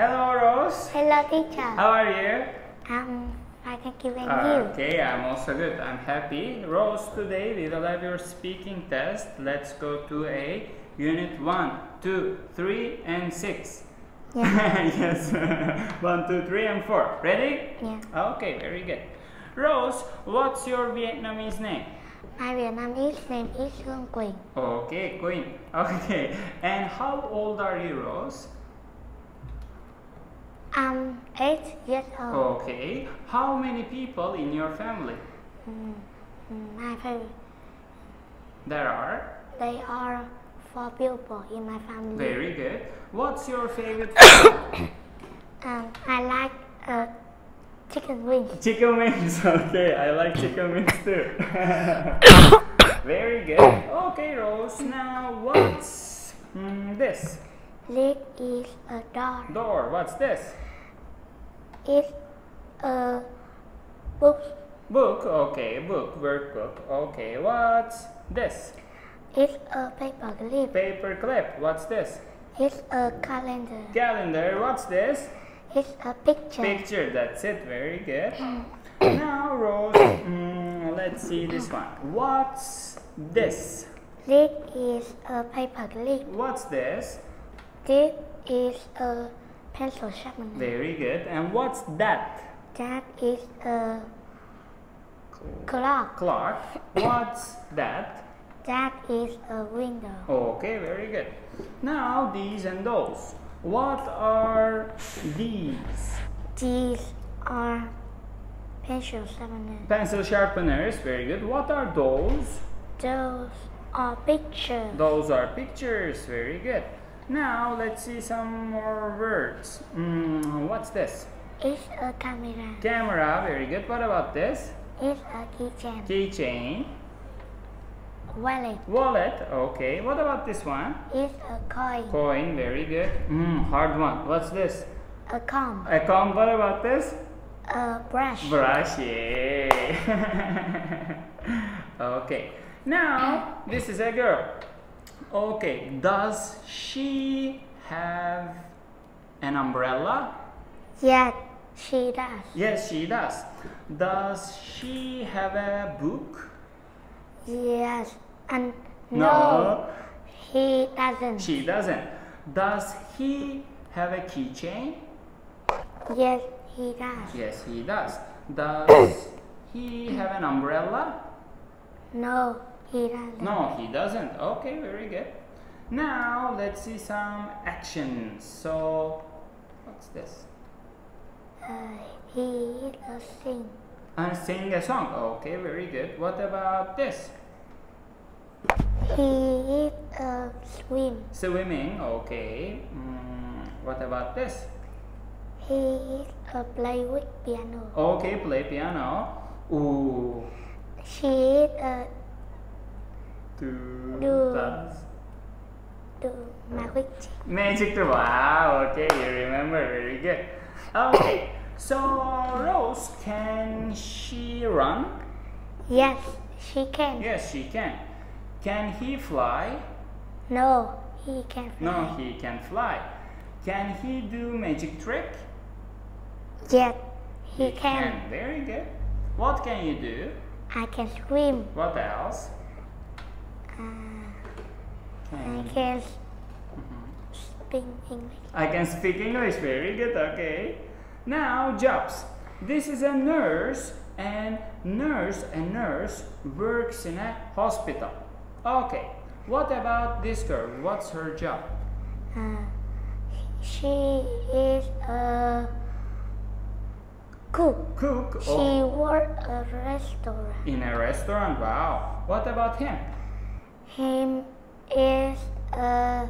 Hello, Rose. Hello, teacher. How are you? I'm fine, thank you, and you? okay, I'm also good. I'm happy. Rose, today we will have your speaking test. Let's go to a unit 1, 2, 3, and 6. Yeah. yes. 1, 2, 3, and 4. Ready? Yeah. Okay, very good. Rose, what's your Vietnamese name? My Vietnamese name is Hương Quỳnh. Okay, Queen. Okay, and how old are you, Rose? I'm eight years old. Okay, how many people in your family? Mm, mm, my family, There are. they are four people in my family. Very good. What's your favorite food? Um, I like uh, chicken wings. chicken wings. Okay, I like chicken wings too. Very good. Okay, Rose. Now, what's mm, this? This is a door. Door. What's this? It's a book. Book. Okay, book. Workbook. Okay, what's this? It's a paper clip. Paper clip. What's this? It's a calendar. Calendar. What's this? It's a picture. Picture. That's it. Very good. Now, Rose. mm, let's see this one. What's this? This is a paper clip. What's this? This is a pencil sharpener. Very good. And what's that? That is a clock. Clock. What's that? That is a window. Okay, very good. Now these and those. What are these? These are pencil sharpeners. Pencil sharpeners. Very good. What are those? Those are pictures. Those are pictures. Very good. Now let's see some more words. Mm, what's this? It's a camera. Camera. Very good. What about this? It's a keychain. Keychain. Wallet. Wallet. Okay. What about this one? It's a coin. Coin. Very good. Mm, hard one. What's this? A comb. A comb. What about this? A brush. Brush, yay. okay. Now, this is a girl. Okay, does she have an umbrella? Yes, she does. Yes, she does. Does she have a book? Yes. And no, he doesn't. She doesn't. Does he have a keychain? Yes, he does. Yes, he does. Does he have an umbrella? No, he doesn't. No, he doesn't. Okay, very good. Now let's see some actions. So, what's this? Uh, he is a sing. And sing a song. Okay, very good. What about this? He is a swim. Swimming. Okay. Mm, what about this? He is a play with piano. Okay, play piano. Ooh. She is Do. Do. does. do magic. Magic wow. Okay, you remember. Very good. Okay. So Rose, can she run? Yes, she can. Yes, she can. Can he fly? No, he can. Fly. No, he can fly. Can he do magic trick? Yes, he can. Very good. What can you do? I can swim. What else? Uh, I Can Mhm. speak English. I can speak English. Very good. Okay. Now jobs. This is a nurse, and nurse and nurse works in a hospital. Okay. What about this girl? What's her job? Uh, she is a cook. Cook. She Oh, works a restaurant. in a restaurant. Wow. What about him? Him is a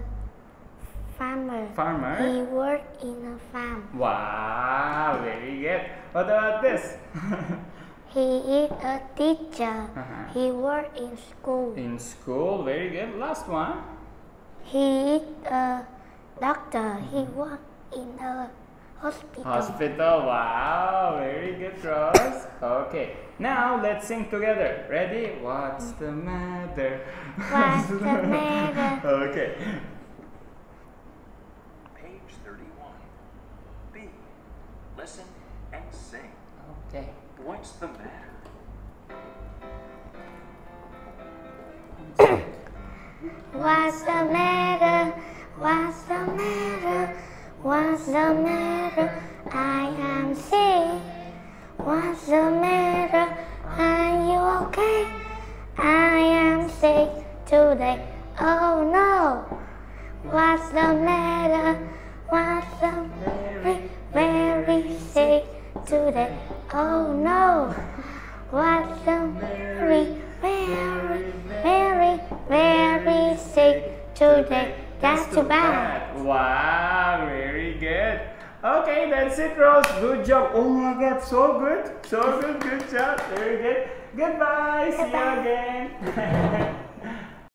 farmer. Farmer. He works in a farm. Wow, very good. What about this? He is a teacher. Uh-huh. He works in school. In school, very good. Last one. He is a doctor. He works in a hospital. Hospital. Wow, very good, Rose. Okay, now let's sing together. Ready? What's the matter? What's the matter? Okay. Page 31. B. listen and sing. Okay. What's the matter? What's the matter? What's the matter? What's the matter? I am sick. What's the matter? Are you okay? I am sick today. Oh no. What's the matter? What's the very, very sick today? Oh no. What's the very, very, very, very sick today? That's too bad. Wow. Okay, that's it, Rose. Good job. Oh my God, so good, so good. Good job. Very good. Goodbye. See you again.